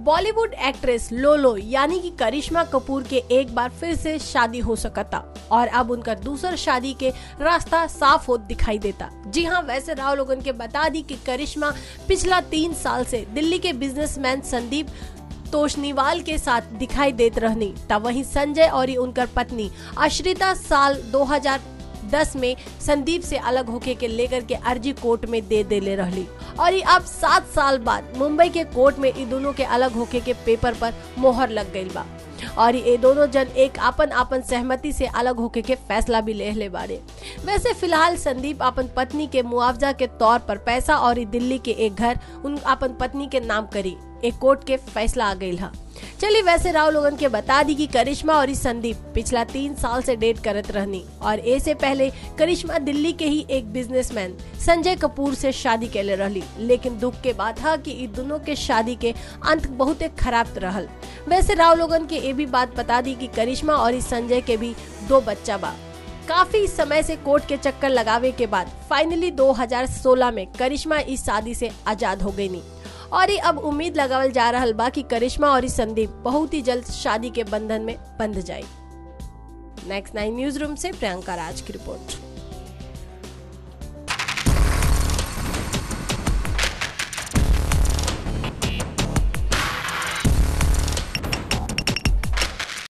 Bollywood actress लोलो यानी कि करिश्मा कपूर के एक बार फिर से शादी हो सकता और अब उनका दूसर शादी के रास्ता साफ़ हो दिखाई देता। जी हाँ वैसे राव लोगन के बता दी कि करिश्मा पिछला तीन साल से दिल्ली के बिजनेसमैन संदीप तोशनीवाल के साथ दिखाई देत रहनी, तब वहीं संजय और उनकर पत्नी अश्रिता साल 2010 में संदीप से अलग होके के लेकर के अर्जी कोर्ट में दे दे ले रहली। और ये अब सात साल बाद मुंबई के कोर्ट में इन दोनों के अलग होके के पेपर पर मोहर लग गई बा। और ये दोनों जन एक आपन आपन सहमति से अलग होके के फैसला भी ले ले बारे वैसे फ़िलहाल संदीप अपन पत्नी के मुआवजा के तौर पर पैसा और दिल्ली के एक घर उन अपन पत्नी के नाम करी। एक कोर्ट के फैसला आ गई है चलिए वैसे राव लोगन के बता दी कि करिश्मा और इस संदीप पिछला तीन साल से डेट करत रहनी और ऐसे पहले करिश्मा दिल्ली के ही एक बिजनेसमैन संजय कपूर से शादी कैले रहली। लेकिन दुख के बात है कि इन दोनों के शादी के अंत बहुत खराब रहल। वैसे राव लोगन के ये भी बात बता दी कि करिश्मा और इस संजय के भी दो बच्चा बा। काफ़ी समय से कोर्ट के चक्कर लगावे के बाद फाइनली 2016 में करिश्मा इस शादी से आज़ाद हो गई नी। और ये अब उम्मीद लगावल जा रहा बा कि करिश्मा और संदीप बहुत ही जल्द शादी के बंधन में बंध जाए नेक्स्ट नाइन न्यूज़ रूम से प्रियंका राज की रिपोर्ट।